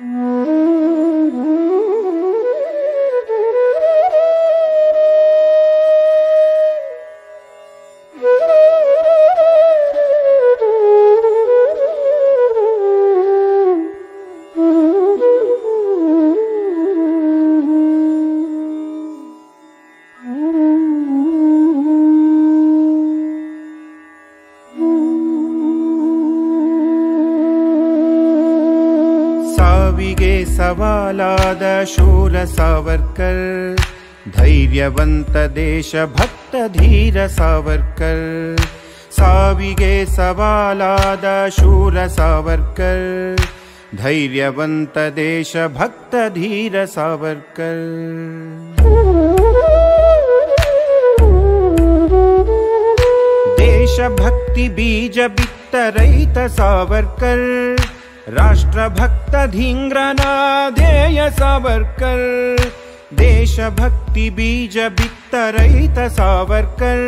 Mm-hmm. ಸಾವಿಗೆ ಸವಾಲಾದ ಶೂರ ಸಾವರ್ಕರ್ ಧೈರ್ಯವಂತ ದೇಶಭಕ್ತ ಧೀರ ಸಾವರ್ಕರ್ ಸಾವಿಗೆ ಸವಾಲಾದ ಶೂರ ಸಾವರ್ಕರ್ ಧೈರ್ಯವಂತ ದೇಶಭಕ್ತ ಧೀರ ಸಾವರ್ಕರ್ ದೇಶಭಕ್ತಿ ಬೀಜ ಬಿತ್ತ ರೈತ ಸಾವರ್ಕರ್ ರಾಷ್ಟ್ರಭಕ್ತ ಧೀಂಗ್ರನ ಧ್ಯೇಯ ಸಾವರ್ಕರ್ ದೇಶಭಕ್ತಿ ಬೀಜ ಬಿತ್ತ ರೈತ ಸಾವರ್ಕರ್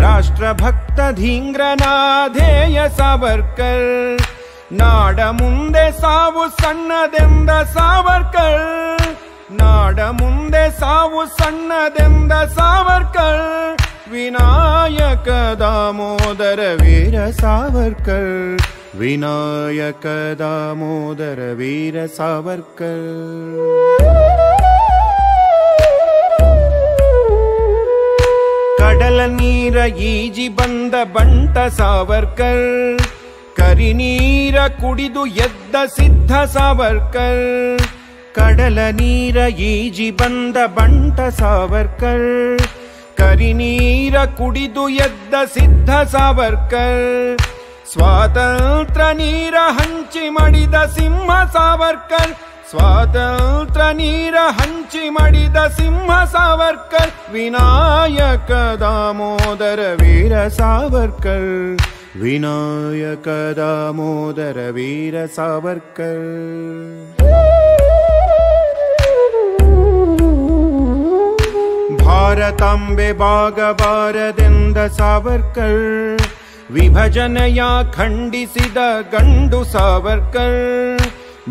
ರಾಷ್ಟ್ರಭಕ್ತ ಧೀಂಗ್ರನ ಧ್ಯೇಯ ಸಾವರ್ಕರ್ ನಾಡ ಮುಂದೆ ಸಾವು ಸಣ್ಣದೆಂದ ಸಾವರ್ಕರ್ ನಾಡ ಮುಂದೆ ಸಾವು ಸಣ್ಣದೆಂದ ಸಾವರ್ಕರ್ ವಿನಾಯಕ ದಾಮೋದರ ವೀರ ಸಾವರ್ಕರ್ ವಿನಾಯಕ ದಾಮೋದರ ವೀರ ಕಡಲ ನೀರ ಈಜಿ ಬಂದ ಬಂಟ ಸಾವರ್ಕರ್. ಕರಿ ನೀರ ಕುಡಿದು ಎದ್ದ ಸಿದ್ಧ ಸಾವರ್ಕರ್. ಕಡಲ ನೀರ ಈಜಿ ಬಂದ ಬಂಟ ಸಾವರ್ಕರ್. ಕರಿ ನೀರ ಕುಡಿದು ಎದ್ದ ಸಿದ್ಧ ಸಾವರ್ಕರ್. ಸ್ವಾತಂತ್ರ್ಯ ನೀರ ಹಂಚಿ ಮಡಿದ ಸಿಂಹ ಸಾವರ್ಕರ್ ಸ್ವಾತಂತ್ರ್ಯ ನೀರ ಹಂಚಿ ಮಡಿದ ಸಿಂಹ ಸಾವರ್ಕರ್ ವಿನಾಯಕ ದಾಮೋದರ ವೀರ ಸಾವರ್ಕರ್ ವಿನಾಯಕ ದಾಮೋದರ ವೀರ ಸಾವರ್ಕರ್ ಭಾರತಾಂಬೆ ಬಾಗಬಾರದೆಂದ ಸಾವರ್ಕರ್ ವಿಭಜನೆಯ ಖಂಡಿಸಿದ ಗಂಡು ಸಾವರ್ಕರ್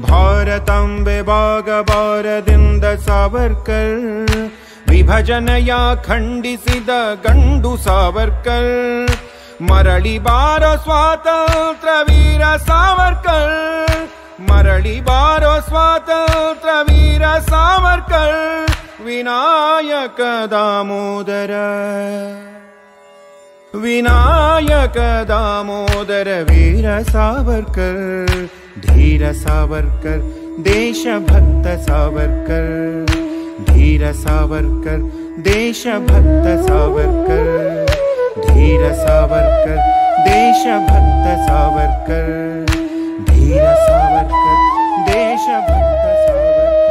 ಭಾರತಾಂಬೆ ಬಾಗಬಾರದೆಂದ ಸಾವರ್ಕರ್ ವಿಭಜನೆಯ ಖಂಡಿಸಿದ ಗಂಡು ಸಾವರ್ಕರ್ ಮರಳಿ ಬಾರೋ ಸ್ವಾತಂತ್ರ್ಯ ವೀರ ಸಾವರ್ಕರ್ ಮರಳಿ ಬಾರೋ ಸ್ವಾತಂತ್ರ್ಯ ವೀರ ಸಾವರ್ಕರ್ विनायक दामोदर वीर सावरकर, धीर सावरकर, देशभक्त सावरकर, धीर सावरकर, देशभक्त सावरकर, धीर सावरकर, देशभक्त सावरकर, धीर सावरकर, देशभक्त सावरकर।